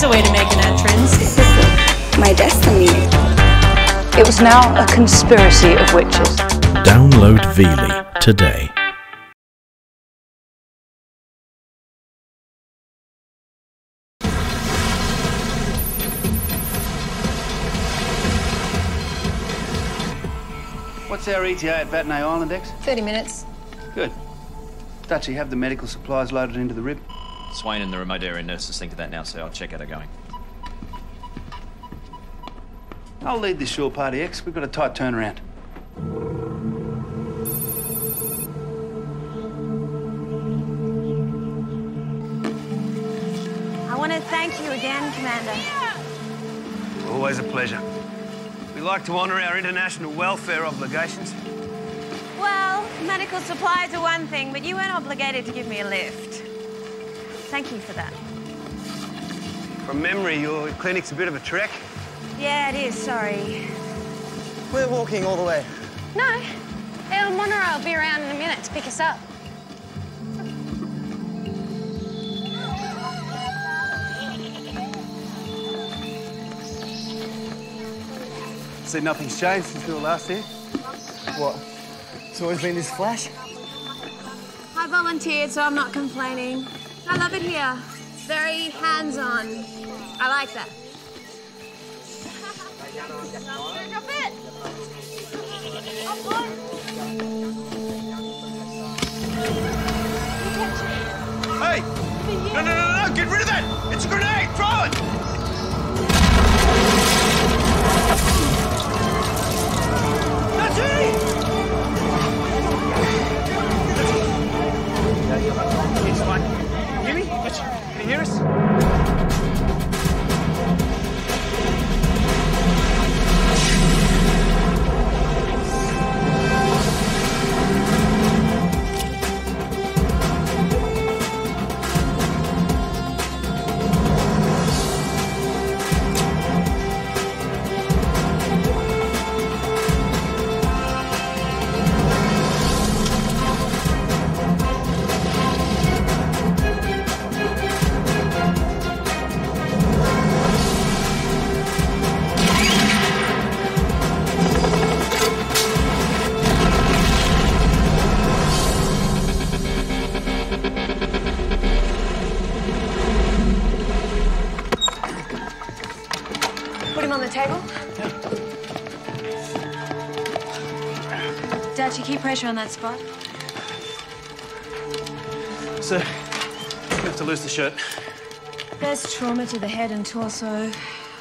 There's a way to make an entrance. My destiny. It was now a conspiracy of witches. Download Veely today. What's our ETA at Vatnay Island, X? 30 minutes. Good. Dutchy, have the medical supplies loaded into the rib. Swain and the remote area nurses think of that now, so I'll check how they're going. I'll lead this shore party, X. We've got a tight turnaround. I want to thank you again, Commander. Always a pleasure. We like to honour our international welfare obligations. Well, medical supplies are one thing, but you weren't obligated to give me a lift. Thank you for that. From memory, your clinic's a bit of a trek. Yeah, it is, sorry. We're walking all the way. No. El Monorail will be around in a minute to pick us up. See, nothing's changed since we were last here. What? It's always been this flash? I volunteered, so I'm not complaining. I love it here. Very hands-on. I like that. Hey! No, no, no, no! Get rid of that! It's a grenade! Throw it! It's fine. Hear us? Keep pressure on that spot. Sir, you have to lose the shirt. There's trauma to the head and torso,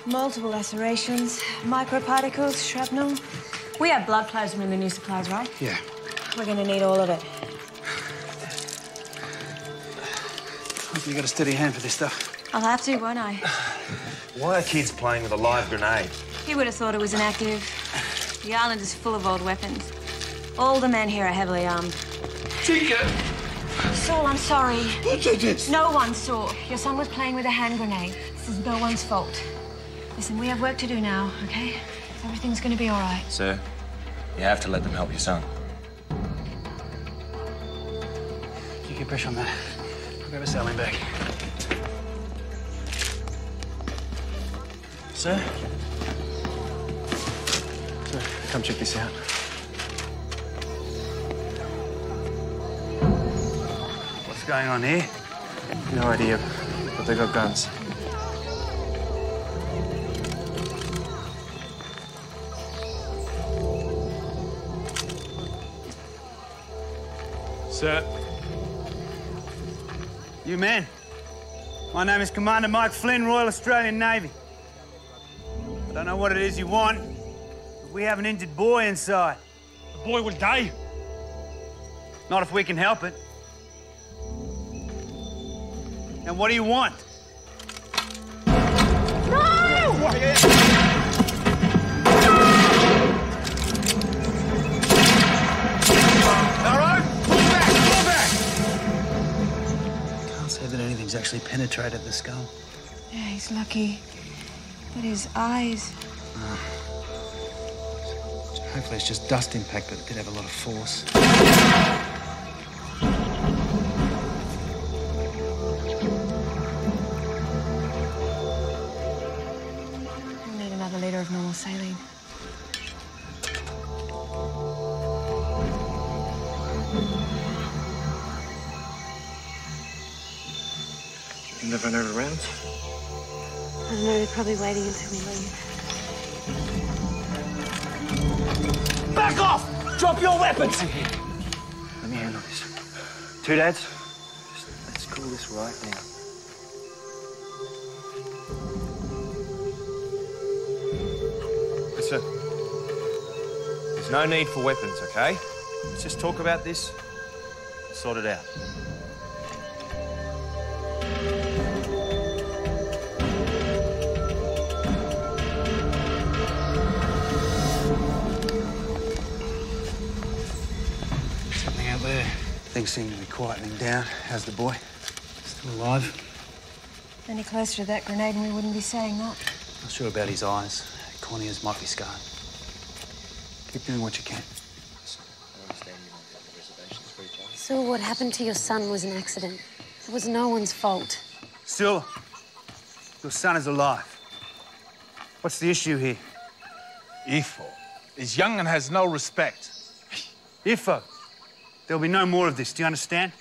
multiple lacerations, microparticles, shrapnel. We have blood plasma in the new supplies, right? Yeah. We're gonna need all of it. You got a steady hand for this stuff. I'll have to, won't I? Why are kids playing with a live grenade? You would have thought it was inactive. The island is full of old weapons. All the men here are heavily armed. Saul, I'm sorry. What did it? No one saw. Your son was playing with a hand grenade. This is no one's fault. Listen, we have work to do now, okay? Everything's gonna be all right. Sir, you have to let them help your son. You keep pressure on that. I'll grab a saline bag. Sir? Sir, come check this out. Going on here? No idea, but they got guns. Sir. You men. My name is Commander Mike Flynn, Royal Australian Navy. I don't know what it is you want, but we have an injured boy inside. The boy will die. Not if we can help it. Now, what do you want? Alright, pull back, pull back! Can't say that anything's actually penetrated the skull. Yeah, he's lucky. But his eyes. Ah. Hopefully it's just dust impact, but it did have a lot of force. Waiting until we. Back off! Drop your weapons! Let me handle this. Two dads? Just let's cool this right now. Listen. There's no need for weapons, okay? Let's just talk about this, sort it out. Things seem to be quietening down. How's the boy? Still alive? Any closer to that grenade and we wouldn't be saying that. Not sure about his eyes. Corneas might be scarred. Keep doing what you can. So what happened to your son was an accident. It was no one's fault. Still, your son is alive. What's the issue here? Ifo is young and has no respect. Ifo, there'll be no more of this. Do you understand?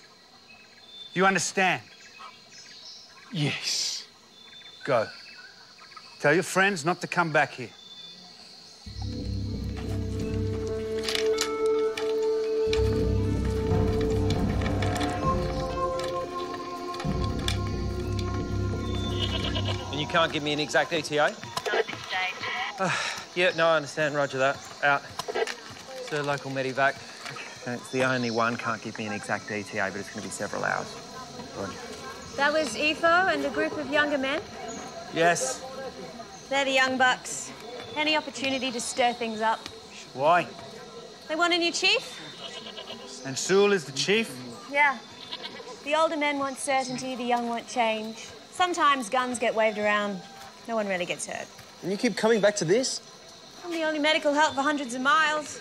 Do you understand? Yes. Go. Tell your friends not to come back here. And you can't give me an exact ETA? Uh, yeah, no, I understand. Roger that. Out. Sir, local medivac. It's the only one. Can't give me an exact ETA, but it's going to be several hours. Roger. That was Efo and a group of younger men. Yes. They're the young bucks. Any opportunity to stir things up. Why? They want a new chief? And Sewell is the chief? Yeah. The older men want certainty, the young want change. Sometimes guns get waved around. No one really gets hurt. And you keep coming back to this? I'm the only medical help for hundreds of miles.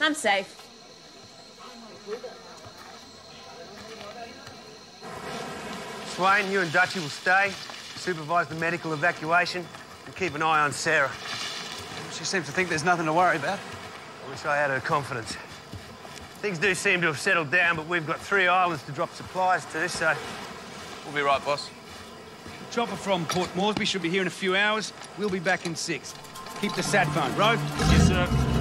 I'm safe. Swain, you and Dutchy will stay, supervise the medical evacuation, and keep an eye on Sarah. She seems to think there's nothing to worry about. I wish I had her confidence. Things do seem to have settled down, but we've got three islands to drop supplies to, so... We'll be right, boss. Chopper from Port Moresby should be here in a few hours. We'll be back in six. Keep the sat phone. Road? Yes, sir.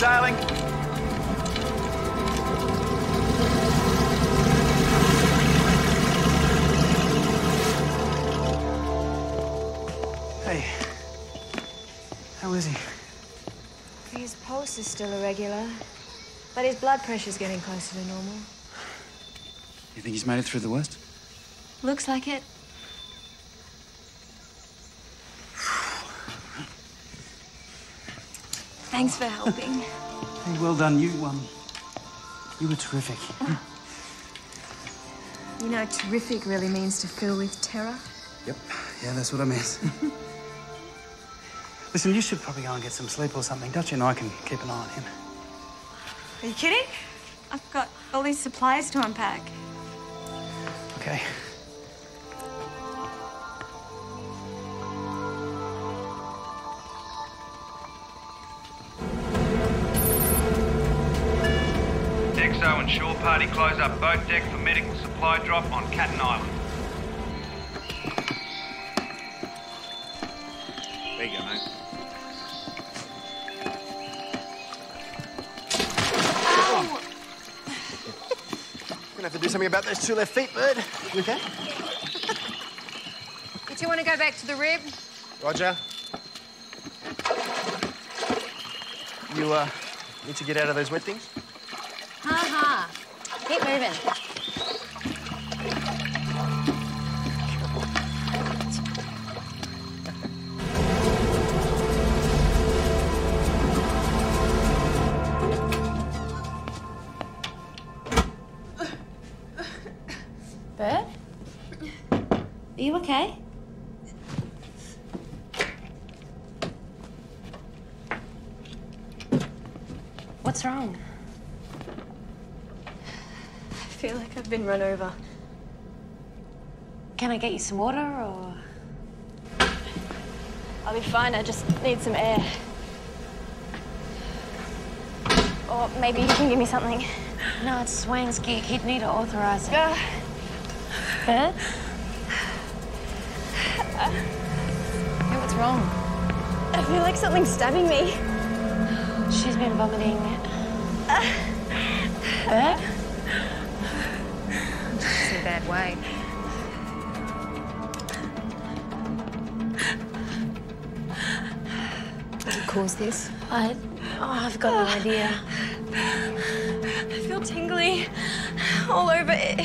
We? Hey. How is he? His pulse is still irregular, but his blood pressure's getting closer to normal. You think he's made it through the worst? Looks like it. Thanks for helping. Hey, well done. You, um... You were terrific. You know, terrific really means to fill with terror. Yep. Yeah, that's what I meant. Listen, you should probably go and get some sleep or something. Dutch and I can keep an eye on him. Are you kidding? I've got all these supplies to unpack. Okay. Party close up boat deck for medical supply drop on Catten Island. There you go, mate. Gonna have to do something about those two left feet, bird. You okay? Did you two want to go back to the rib? Roger. You, uh, need to get out of those wet things? Keep moving. Run over. Can I get you some water or? I'll be fine. I just need some air. Or maybe you can give me something. No, it's Swain's gig. He'd need to authorize it. Uh, Bert? Hey, what's wrong? I feel like something's stabbing me. She's been vomiting. Bert? Caused this? I, oh, I've got no idea. I feel tingly all over it.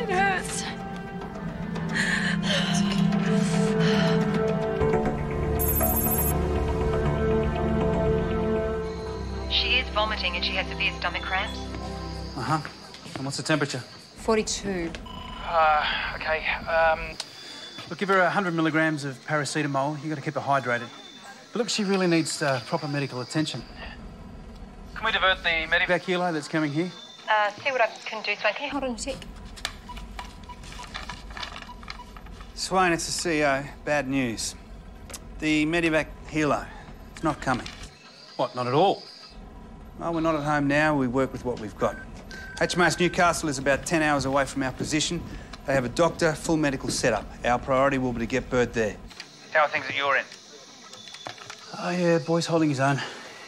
It hurts. She is vomiting and she has severe stomach cramps. Uh huh. And what's the temperature? 42. Uh, okay. Um, look, give her 100 milligrams of paracetamol. You've got to keep her hydrated. But look, she really needs uh, proper medical attention. Can we divert the medevac helo that's coming here? Uh, see what I can do, Swanky. Hold on a sec. Swain, it's the CEO. Bad news. The medevac helo, it's not coming. What, not at all? Well, we're not at home now. We work with what we've got. HMAS Newcastle is about 10 hours away from our position. They have a doctor, full medical setup. Our priority will be to get Bird there. How are things at your end? Oh, yeah, boy's holding his own.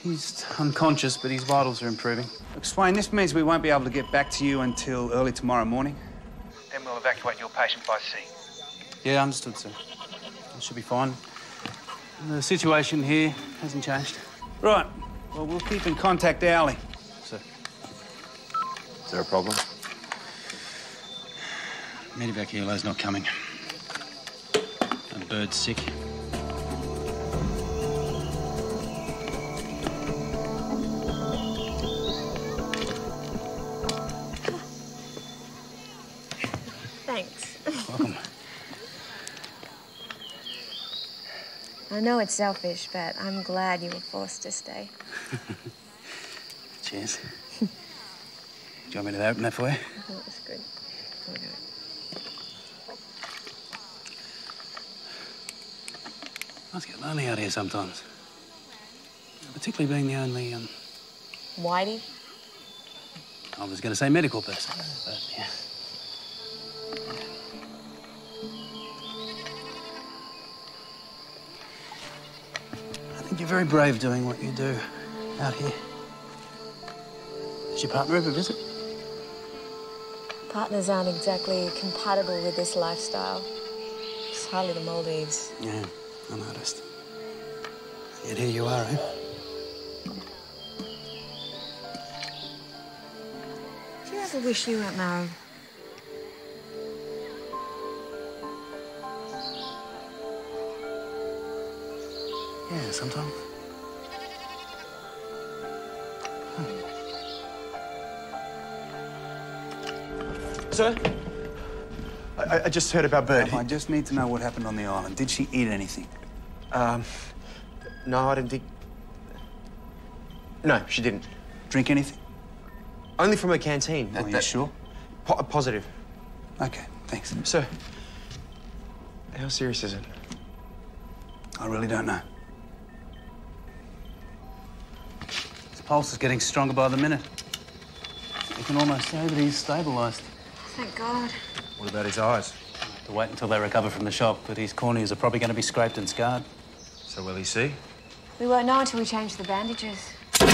He's unconscious, but his vitals are improving. Look, Swain, this means we won't be able to get back to you until early tomorrow morning. Then we'll evacuate your patient by sea. Yeah, understood, sir. It should be fine. The situation here hasn't changed. Right. Well, we'll keep in contact hourly. Sir. Is there a problem? Medevac helo's not coming. And Bird's sick. Thanks. Welcome. I know it's selfish, but I'm glad you were forced to stay. Cheers. Do you want me to open that for you? Oh, that's good. Okay. Must get lonely out here sometimes. Particularly being the only, um, Whitey? I was going to say medical person, but yeah. I think you're very brave doing what you do out here. Your partner ever visit? Partners aren't exactly compatible with this lifestyle. It's hardly the Maldives. Yeah, I noticed. Yet here you are, eh? Do you ever wish you weren't married? Yeah, sometimes. Sir? I, I just heard about Bird. I just need to know what happened on the island. Did she eat anything? Um, no, I didn't think. No, she didn't. Drink anything? Only from her canteen. Are you sure? Po- uh, positive. Okay, thanks. Sir, how serious is it? I really don't know. His pulse is getting stronger by the minute. You can almost say that he's stabilised. Thank God. What about his eyes? To wait until they recover from the shock, but his corneas are probably going to be scraped and scarred. So will he see? We won't know until we change the bandages. Don't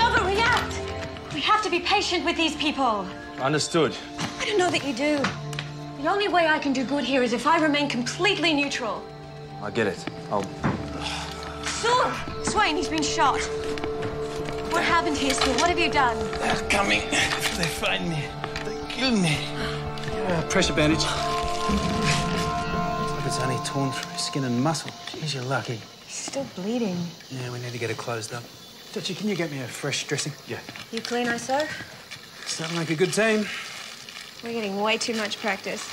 overreact! We have to be patient with these people. Understood. I don't know that you do. The only way I can do good here is if I remain completely neutral. I get it. I'll. Sue! Swain, he's been shot. What happened here, Sue? What have you done? They're coming. If they find me, they kill me. Yeah, pressure bandage torn through skin and muscle. Jeez, you're lucky. He's still bleeding. Yeah, we need to get it closed up. Dutchie, can you get me a fresh dressing? Yeah. You clean, I saw. Sound like a good team. We're getting way too much practice.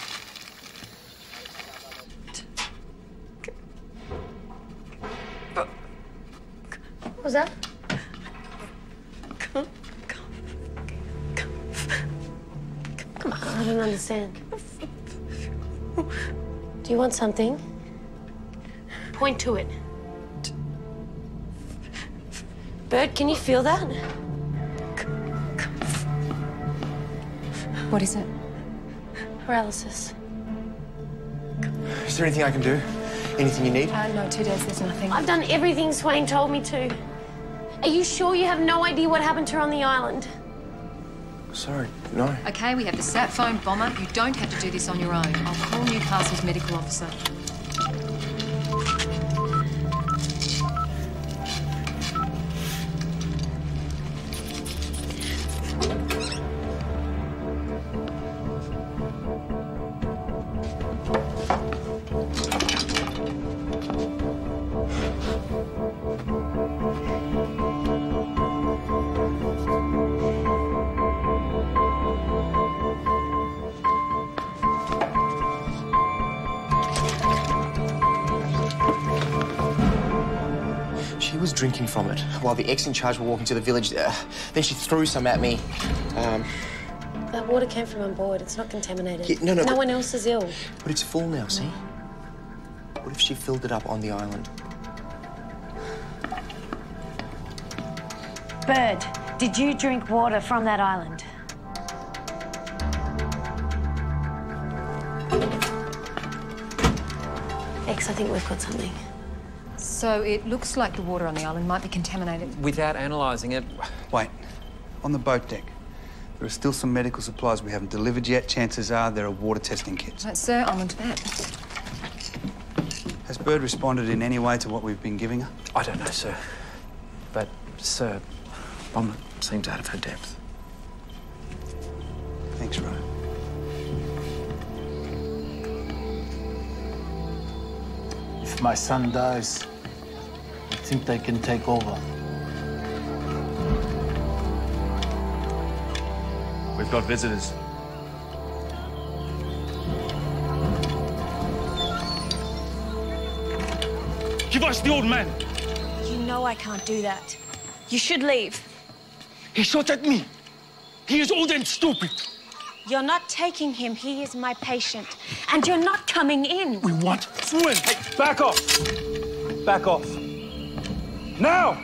What was that? Come, come, come. Come on, I don't understand. Do you want something? Point to it. Bird, can you feel that? What is it? Paralysis. Is there anything I can do? Anything you need? Uh, no, two days, there's nothing. I've done everything Swain told me to. Are you sure you have no idea what happened to her on the island? Sorry, no. Okay, we have the sat phone Bomber. You don't have to do this on your own. I'll call Newcastle's medical officer. Drinking from it while the ex in charge were walking to the village. Uh, then she threw some at me. Um, That water came from on board. It's not contaminated. Yeah, no, no, No but- one else is ill. but it's full now, see? What if she filled it up on the island? Bird, did you drink water from that island? X, I think we've got something. So it looks like the water on the island might be contaminated. Without analysing it, Wait. On the boat deck, there are still some medical supplies we haven't delivered yet. Chances are there are water testing kits. Right, sir, I'm onto that. Has Bird responded in any way to what we've been giving her? I don't know, sir. But, sir, Bomber seems out of her depth. Thanks, Ryan. If my son dies, I think they can take over. We've got visitors. Give us the old man. You know I can't do that. You should leave. He shot at me. He is old and stupid. You're not taking him. He is my patient. And you're not coming in. We want Swen. Hey, back off. Back off. Now!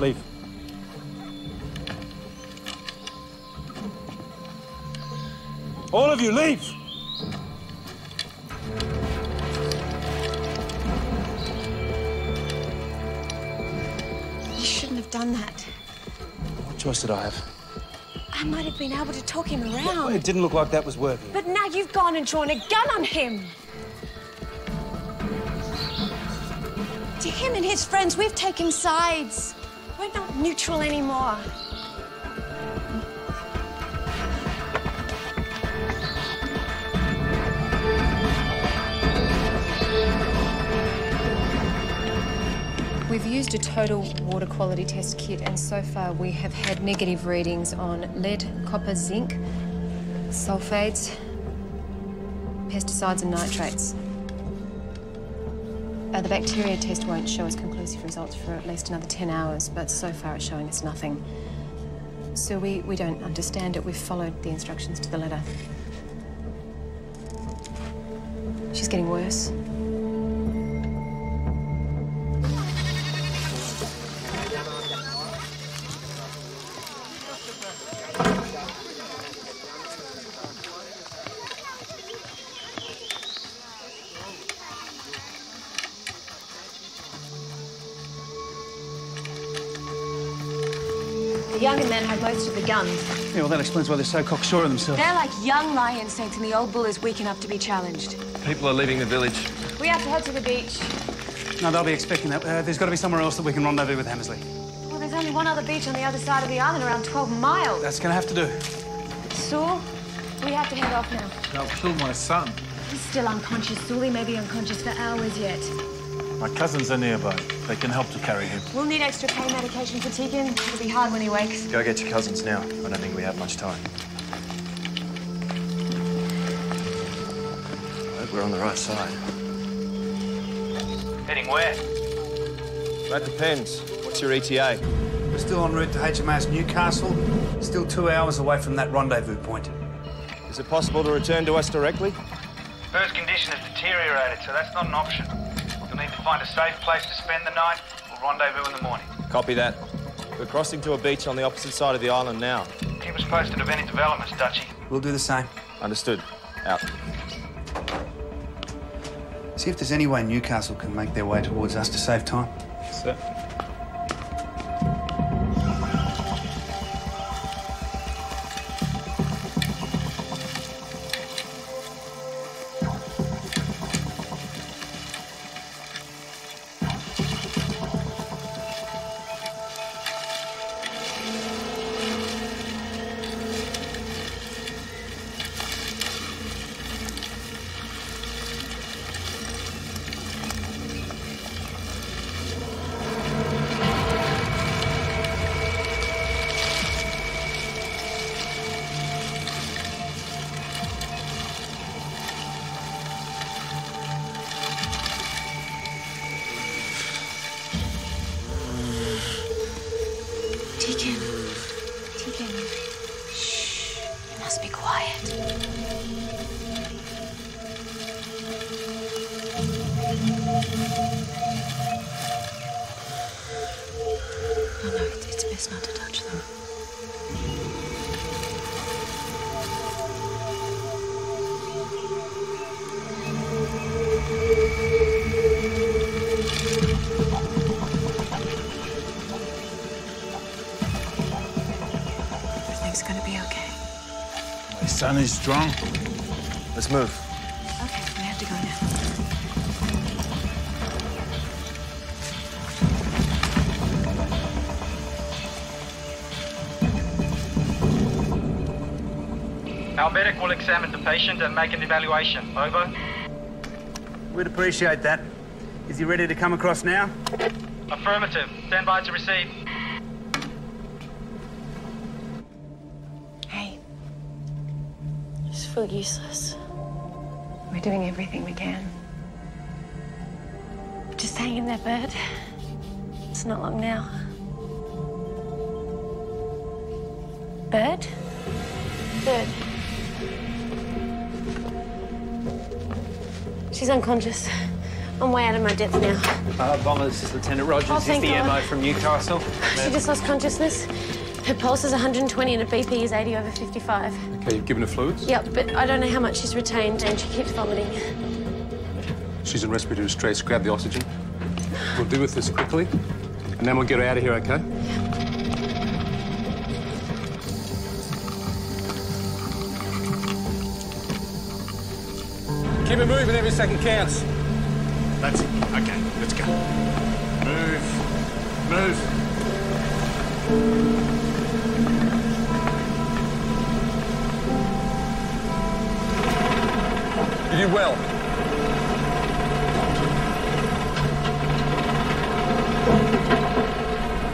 Leave. All of you, leave! You shouldn't have done that. What choice did I have? I might have been able to talk him around. It didn't look like that was working. But now you've gone and drawn a gun on him. To him and his friends, we've taken sides. We're not neutral anymore. We've used a total water quality test kit, and so far we have had negative readings on lead, copper, zinc, sulfates, pesticides, and nitrates. Uh, the bacteria test won't show us conclusive results for at least another 10 hours, but so far it's showing us nothing. So we, we don't understand it. We've followed the instructions to the letter. She's getting worse. Have most of the guns. Yeah, well, that explains why they're so cocksure of themselves. They're like young lion saints, and the old bull is weak enough to be challenged. People are leaving the village. We have to head to the beach. No, they'll be expecting that. Uh, there's got to be somewhere else that we can rendezvous with Hammersley. Well, there's only one other beach on the other side of the island, around 12 miles. That's going to have to do. Sewell, we have to head off now. They'll kill my son. He's still unconscious. Sewell, he may be unconscious for hours yet. My cousins are nearby. They can help to carry him. We'll need extra pain medication for Tegan. It'll be hard when he wakes. Go get your cousins now. I don't think we have much time. I hope we're on the right side. Heading where? That depends. What's your ETA? We're still en route to HMAS Newcastle. Still two hours away from that rendezvous point. Is it possible to return to us directly? Bird's condition has deteriorated, so that's not an option. You'll need to find a safe place to spend the night. We'll rendezvous in the morning. Copy that. We're crossing to a beach on the opposite side of the island now. Keep us posted of any developments, Dutchy. We'll do the same. Understood. Out. See if there's any way Newcastle can make their way towards us to save time. Sir. My son is strong. Let's move. Okay, we have to go now. Our medic will examine the patient and make an evaluation. Over. We'd appreciate that. Is he ready to come across now? Affirmative. Stand by to receive. Just useless. we're doing everything we can. Just hang in there, Bird. It's not long now. Bird? Bird. She's unconscious. I'm way out of my depth now. Uh, Bomber, this is Lieutenant Rogers. Oh, this is thank the God. MO from Newcastle. She just lost consciousness. Her pulse is 120 and her BP is 80 over 55. Okay, you've given her fluids? Yep, but I don't know how much she's retained and she keeps vomiting. She's in respiratory distress. Grab the oxygen. We'll deal with this quickly, and then we'll get her out of here, okay? Yeah. Keep it moving, every second counts. That's it. Okay, let's go. Move. Move. You well.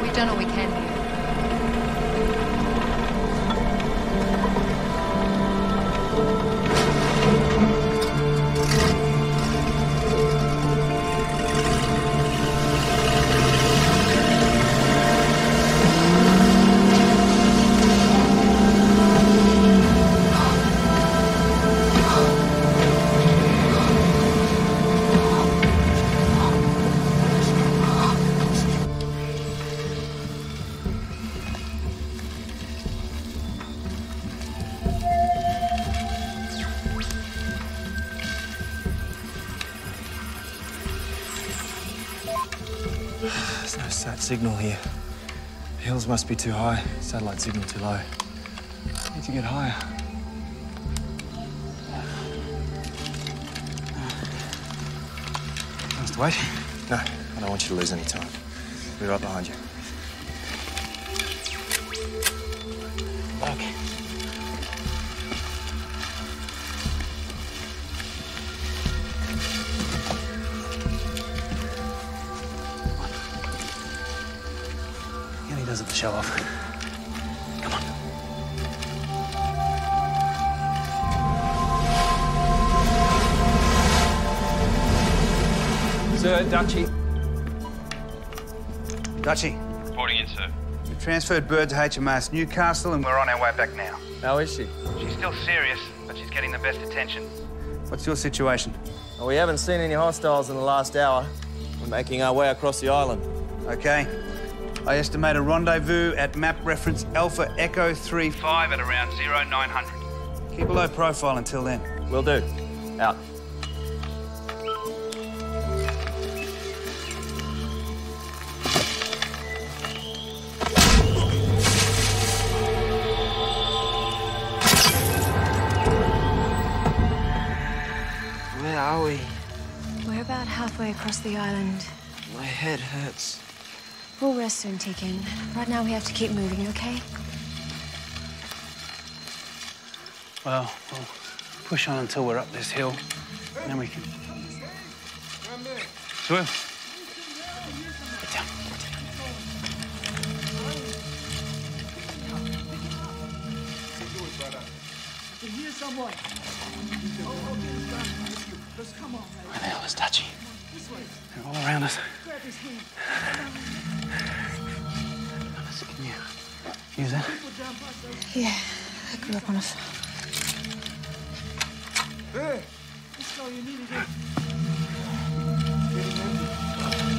We've done all we signal here. Hills must be too high. Satellite signal too low. Need to get higher. Must wait? No, I don't want you to lose any time. Be right behind you. Sir, Dutchy. Dutchy, Reporting in, sir. We transferred Bird to HMAS Newcastle, and we're on our way back now. How is she? She's still serious, but she's getting the best attention. What's your situation? Well, we haven't seen any hostiles in the last hour. We're making our way across the island. Okay. I estimate a rendezvous at map reference Alpha Echo 35 at around 0900. Keep a low profile until then. Will do. Out. Are we? We're about halfway across the island. My head hurts. We'll rest soon, Tekin. Right now we have to keep moving, okay? Well, we'll push on until we're up this hill, and then we can. Swim. Get down. someone. Let's come on. Where the hell is Dutchy? They're all around us. Grab his hand. Can you use that? Yeah, I grew up on a farm. Hey, this is all you needed.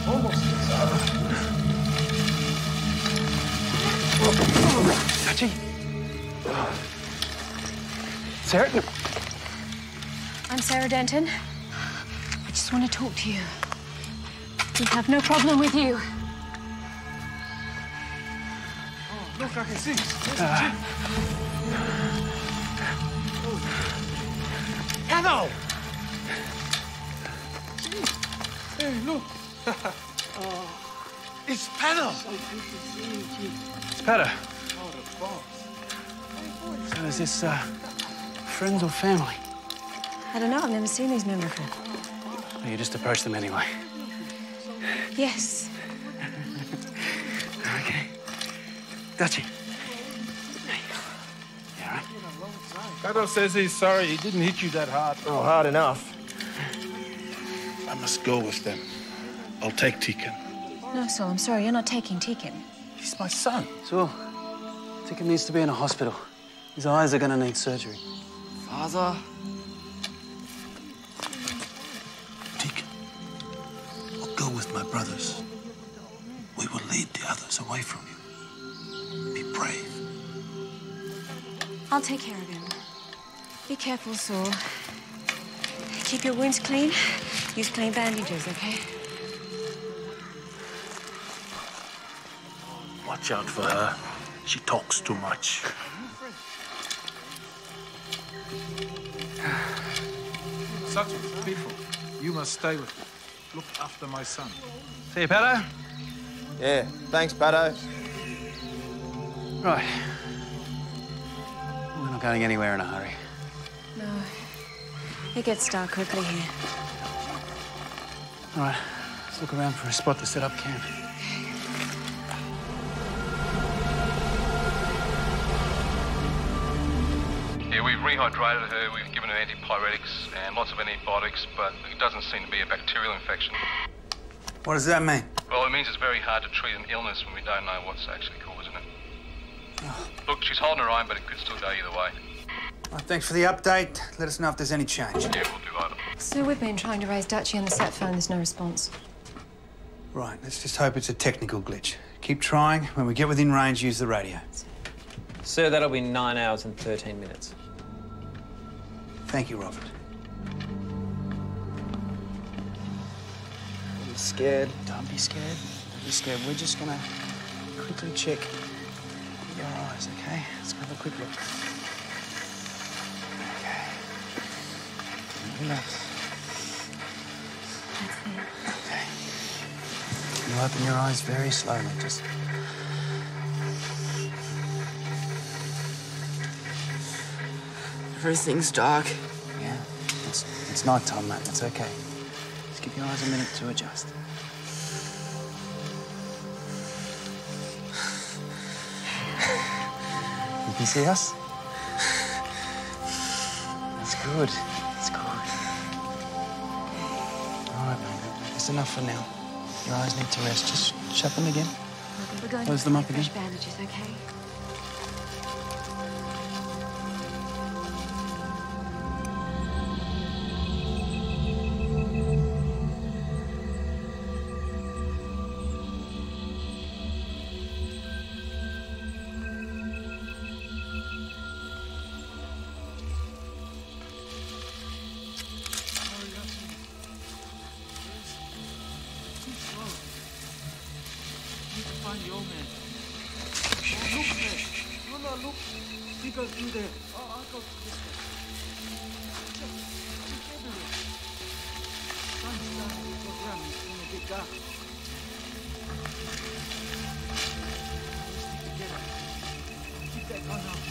Almost. Dutchy. Sarah? I'm Sarah Denton. I just want to talk to you. We have no problem with you. Oh, Look, I can see. Uh, Hello. Hey, look. oh, it's Pano. It's better. Oh, the boss. So is this uh, friends or family? I don't know. I've never seen these men before. Or you just approach them anyway? Yes. Okay. Dutchy. Kato says he's sorry he didn't hit you that hard. Oh, hard enough. I must go with them. I'll take Tikan. No, Saul, I'm sorry. You're not taking Tekin. He's my son. So, Tikin needs to be in a hospital. His eyes are going to need surgery. Father? Go with my brothers. We will lead the others away from you. Be brave. I'll take care of him. Be careful, Saul. Keep your wounds clean. Use clean bandages, okay? Watch out for her. She talks too much. Such people. You must stay with me. Look after my son. See you, Pato. Yeah, thanks, Pato. Right. We're not going anywhere in a hurry. No. It gets dark quickly here. All right, let's look around for a spot to set up camp. Yeah, we've rehydrated her, we've her antipyretics and lots of antibiotics, but it doesn't seem to be a bacterial infection. What does that mean? Well, it means it's very hard to treat an illness when we don't know what's actually causing it. Look, she's holding her own, but it could still go either way. Well, thanks for the update. Let us know if there's any change. Yeah, we'll do either. So we've been trying to raise Dutchy on the sat phone. There's no response. Right, let's just hope it's a technical glitch. Keep trying. When we get within range, use the radio. Sir, that'll be nine hours and 13 minutes. Thank you, Robert. I'm scared. Don't be scared. Don't be scared. We're just gonna quickly check your eyes, okay? Let's have a quick look. Okay. Relax. Okay. You open your eyes very slowly, just. Everything's dark. Yeah. It's, it's night time, mate. That's okay. Just give your eyes a minute to adjust. You can see us? That's good. That's good. All right, mate. That's enough for now. Your eyes need to rest. Just shut them again. We're going Close them up again. bandages, okay? Find old man. Oh, look there. No, no, look. He goes through there. Oh, I'll go this way. Check. Check everywhere. Sun's starting to go down. It's gonna get dark. Keep that gun up.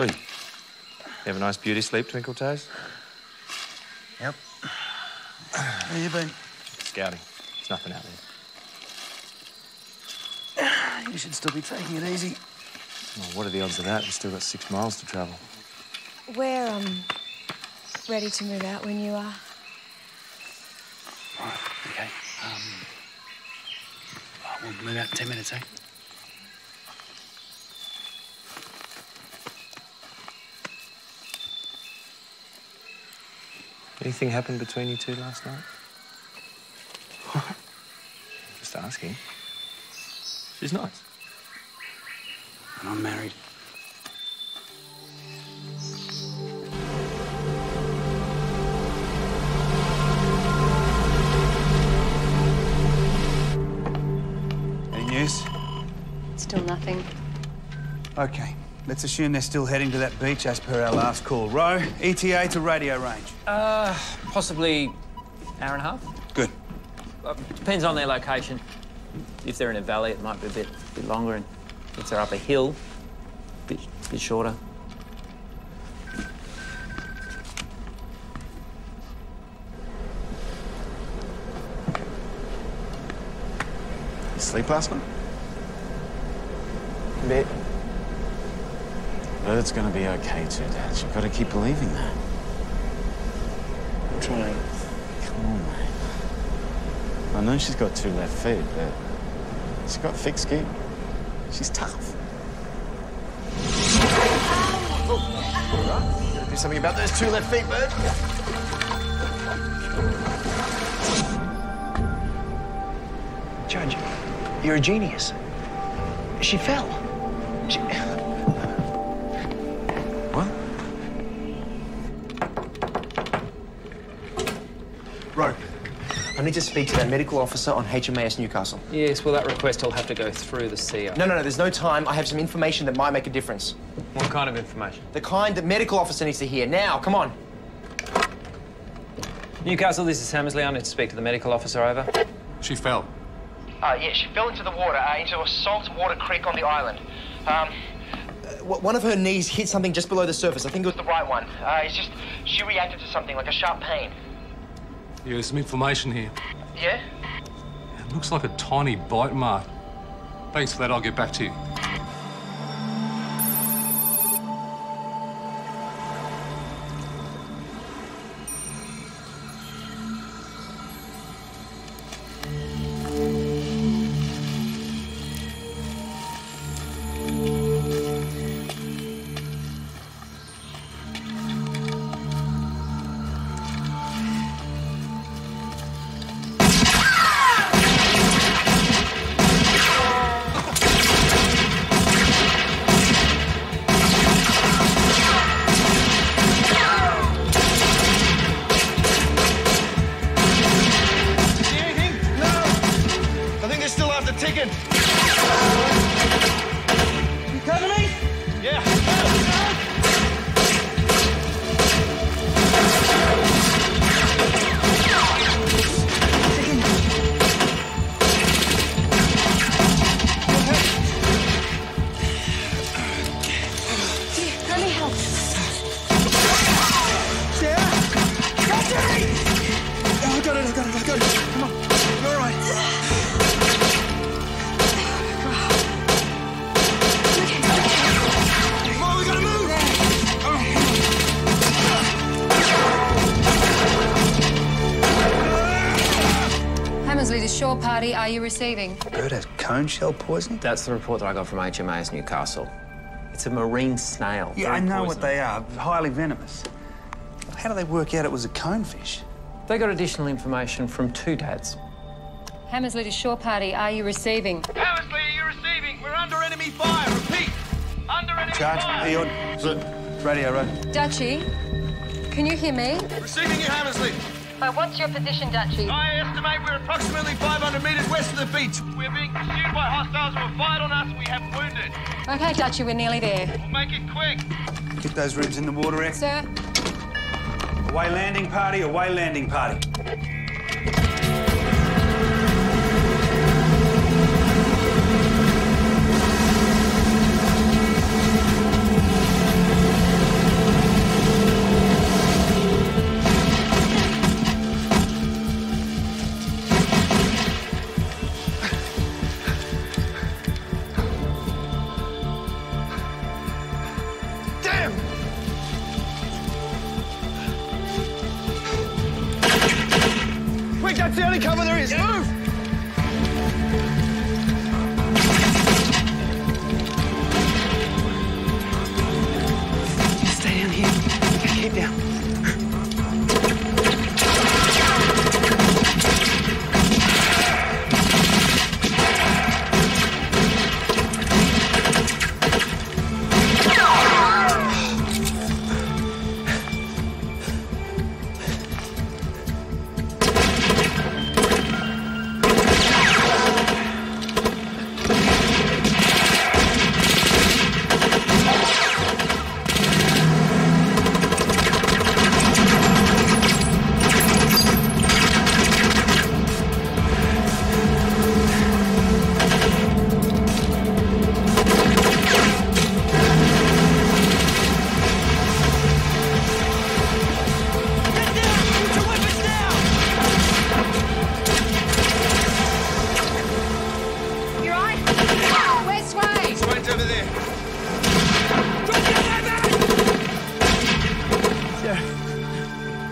Oi. You have a nice beauty sleep, Twinkle Toes? Yep. Where you been? Scouting. There's nothing out there. You should still be taking it easy. Well, what are the odds of that? We've still got six miles to travel. We're, um, ready to move out when you are. Right, okay. Um, we'll move out in 10 minutes, eh? Anything happened between you two last night? Just asking. She's nice. And I'm married. Any news? Still nothing. Okay. Let's assume they're still heading to that beach as per our last call. RO, ETA to radio range. Uh, possibly hour and a half. Good. Uh, depends on their location. If they're in a valley, it might be a bit, bit longer, and if they're up a hill, bit, bit shorter. You sleep last night? Bit. Bird's gonna be okay too, Dad. You've got to keep believing that. I'm trying. Come on, man. I know she's got two left feet, but she's got thick skin. She's tough. Gotta do something about those two left feet, Bird. Judge, you're a genius. She fell. I need to speak to that medical officer on HMAS Newcastle. Yes, well, that request will have to go through the CO. No, no, no, there's no time. I have some information that might make a difference. What kind of information? The kind that medical officer needs to hear. Now, come on. Newcastle, this is Hammersley. I need to speak to the medical officer. Over. She fell. Uh, yeah, she fell into the water, uh, into a salt water creek on the island. Um, one of her knees hit something just below the surface. I think it was the right one. Uh, it's just, she reacted to something like a sharp pain. Yeah, there's some information here. Yeah? It looks like a tiny bite mark. Thanks for that. I'll get back to you. Shore party, are you receiving? Bird has cone shell poisoning? That's the report that I got from HMAS Newcastle. It's a marine snail. Yeah, very I know what they are. Highly venomous. How do they work out it was a conefish? They got additional information from two dads. Hammersley to Shore party, are you receiving? Hammersley, are you receiving? We're under enemy fire. Repeat. Under enemy Charge, fire. Eon. Radio, right. Dutchy, can you hear me? Receiving you, Hammersley. Uh, what's your position, Dutchy? I estimate we're approximately 500 metres west of the beach. We're being pursued by hostiles who have fired on us. We have wounded. Okay, Dutchy, we're nearly there. We'll make it quick. Get those ribs in the water, X. Sir? Away landing party, away landing party. That's the only cover there is. Move! Stay down here. Keep down.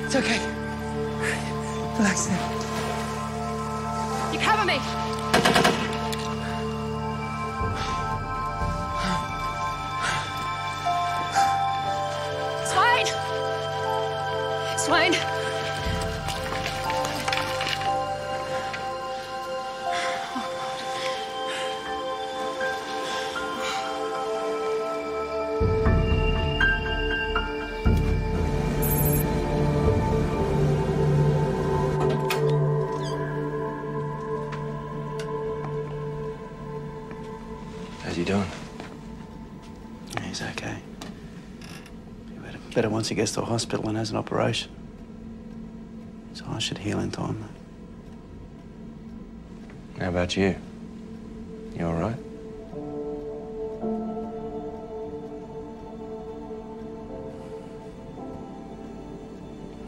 It's okay. Relax now. You cover me. Swain! Swain! Once he gets to hospital and has an operation. So I should heal in time. How about you? You all right?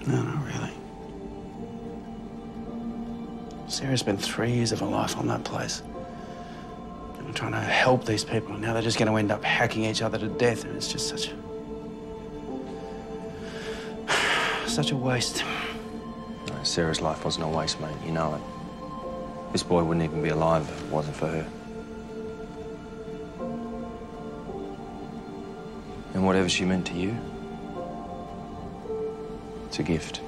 No, not really. Sarah spent three years of her life on that place. And trying to help these people. And now they're just going to end up hacking each other to death, and it's just such a. such a waste. Sarah's life wasn't a waste, mate. You know it. This boy wouldn't even be alive if it wasn't for her. And whatever she meant to you, it's a gift.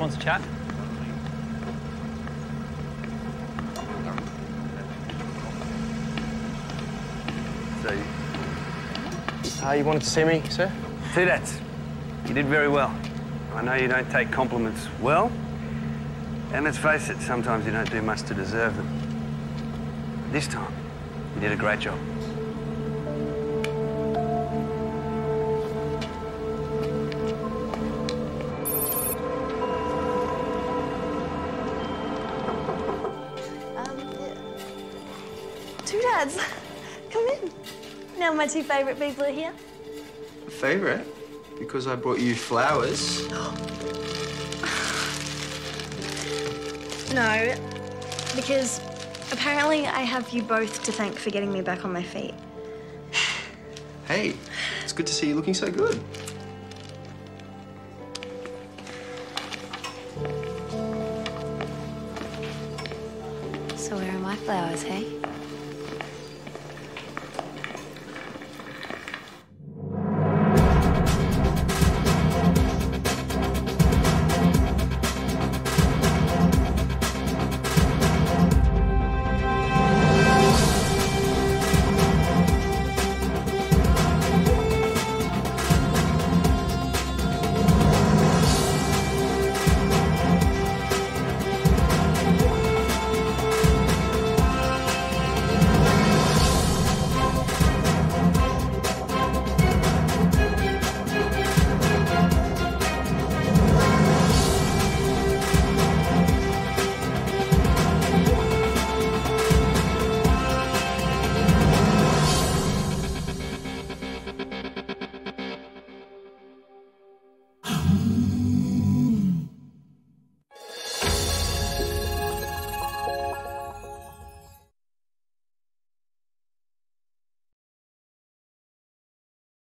Boss wants to chat. So, uh, you wanted to see me, sir? See that? You did very well. I know you don't take compliments well. And let's face it, sometimes you don't do much to deserve them. This time, you did a great job. Now my two favourite people are here. Favorite? Because I brought you flowers. No, because apparently I have you both to thank for getting me back on my feet. Hey, it's good to see you looking so good. So where are my flowers, hey?